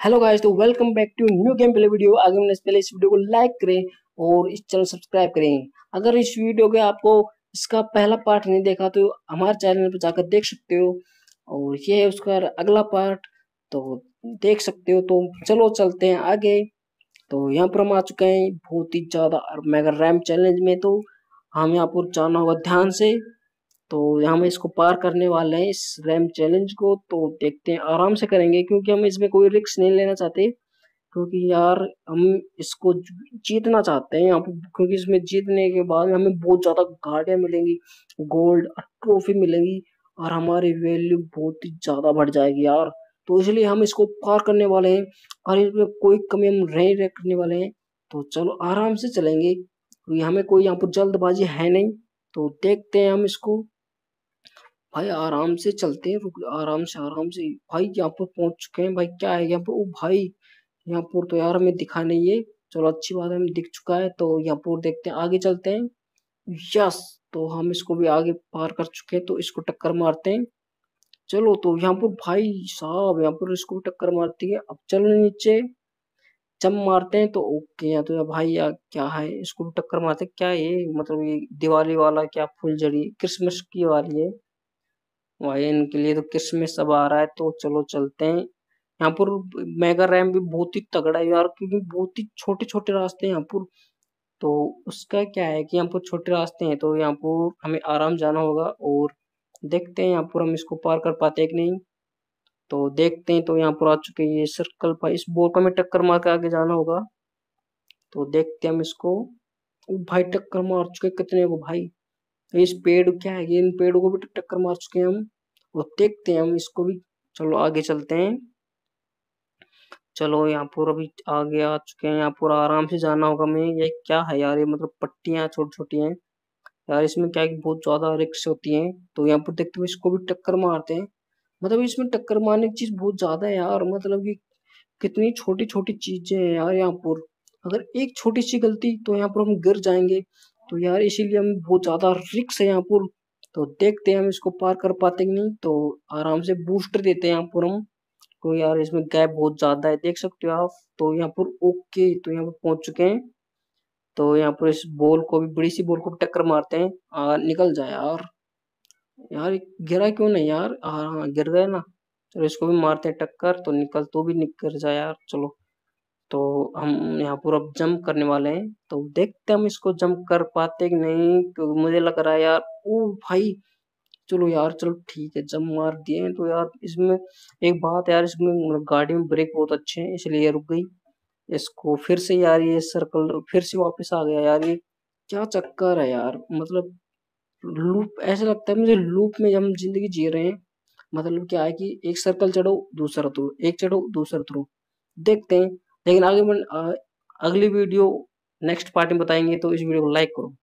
Hello guys तो welcome back to new gameplay video आगे मैंने पहले इस वीडियो को लाइक करें और इस चैनल सब्सक्राइब करें। अगर इस वीडियो के आपको इसका पहला पार्ट नहीं देखा तो हमारे चैनल पर जाकर देख सकते हो। और ये है उसका अगला पार्ट तो देख सकते हो। तो चलो चलते हैं आगे। तो यहाँ पर हम आ चुके हैं बहुत ही ज़्यादा मेगा रैम चैलेंज में। तो हम यहाँ पर जाना होगा ध्यान से। तो हम इसको पार करने वाले हैं इस रैम चैलेंज को तो देखते हैं, आराम से करेंगे, क्योंकि हम इसमें कोई रिक्स नहीं लेना चाहते, क्योंकि यार हम इसको जीतना चाहते हैं यहाँ क्योंकि इसमें जीतने के बाद हमें बहुत ज़्यादा गाड़ियाँ मिलेंगी, गोल्ड और ट्रॉफी मिलेंगी, और हमारी वैल्यू बहुत ही ज़्यादा बढ़ जाएगी यार। तो इसलिए हम इसको पार करने वाले हैं, और इसमें कोई कमी हम नहीं रखने वाले हैं तो चलो आराम से चलेंगे, क्योंकि हमें कोई यहाँ पर जल्दबाजी है नहीं तो देखते हैं हम इसको भाई आराम से चलते हैं, रुक आराम से आराम से। भाई यहाँ पर पहुँच चुके हैं भाई, क्या है यहाँ पर? ओ भाई, यहाँ पर तो यार हमें दिखा नहीं है। चलो अच्छी बात है, हमें दिख चुका है तो यहाँ पर देखते हैं, आगे चलते हैं। यस तो हम इसको भी आगे पार कर चुके हैं तो इसको टक्कर मारते हैं। चलो तो यहाँ पर भाई साहब, यहाँ पर इसको टक्कर मारती है। अब चलो नीचे जब मारते हैं तो ओके या तो या भाई या क्या है, इसको टक्कर मारते क्या ये? मतलब ये दिवाली वाला क्या फुलझड़ी, क्रिसमस की वाली है। भाई, इनके लिए तो क्रिसमस सब आ रहा है तो चलो चलते हैं। यहाँ पर मेगा रैम भी बहुत ही तगड़ा है यार, क्योंकि बहुत ही छोटे छोटे रास्ते हैं यहाँ पर। तो उसका क्या है कि यहाँ पर छोटे रास्ते हैं तो यहाँ पर हमें आराम जाना होगा और देखते हैं यहाँ पर हम इसको पार कर पाते कि नहीं। तो देखते हैं तो यहाँ पर आ चुके हैं ये सर्कल भाई इस बोर का हमें टक्कर मार के आगे जाना होगा। तो देखते हैं हम इसको। भाई, टक्कर मार चुके कितने को भाई? इस पेड़ क्या है? इन पेड़ों को भी टक्कर मार चुके हैं हम और देखते हैं हम इसको भी। चलो आगे चलते हैं। चलो यहाँ पर अभी आगे आ चुके हैं। यहाँ पर आराम से जाना होगा हमें। ये क्या है यार? ये मतलब पट्टियाँ छोटी छोटी हैं। यार इसमें क्या है बहुत ज़्यादा रिक्स होती हैं। तो यहाँ पर देखते हुए इसको भी टक्कर मारते हैं। मतलब इसमें टक्कर मारने की चीज़ बहुत ज़्यादा है यार। मतलब कि कितनी छोटी छोटी चीज़ें हैं यार यहाँ पर। अगर एक छोटी सी गलती तो यहाँ पर हम गिर जाएँगे। तो यार इसीलिए हम बहुत ज़्यादा रिक्स है यहाँ पर तो देखते हैं हम इसको पार कर पाते कि नहीं। तो आराम से बूस्टर देते हैं यहाँ पर हम। तो यार इसमें गैप बहुत ज़्यादा है देख सकते हो आप। तो यहाँ पर ओके तो यहाँ पर पहुँच चुके हैं। तो यहाँ पर इस बॉल को भी बड़ी सी बॉल को टक्कर मारते हैं। आ, निकल जाए यार। यार गिरा क्यों नहीं यार? हाँ गिर गए ना। चलो इसको भी मारते हैं टक्कर तो निकल तो भी निकल जाए यार। चलो। तो हम यहाँ पर जंप करने वाले हैं। तो देखते हम इसको जंप कर पाते कि नहीं क्योंकि मुझे लग रहा है यार, ओ भाई, चलो यार, चलो ठीक है जंप मार दिए तो यार इसमें एक बात यार, इसमें मतलब गाड़ी में ब्रेक बहुत अच्छे हैं, इसलिए रुक गई। इसको फिर से यार ये सर्कल फिर से वापस आ गया यार, ये क्या चक्कर है यार? मतलब लूप ऐसा लगता है मुझे लूप में हम ज़िंदगी जी रहे हैं। मतलब क्या है कि एक सर्कल चढ़ो, दूसरा उतरो एक चढ़ो, दूसरा उतरो देखते हैं। लेकिन आगे मैं अगली वीडियो नेक्स्ट पार्ट में बताएँगे तो इस वीडियो को लाइक करो।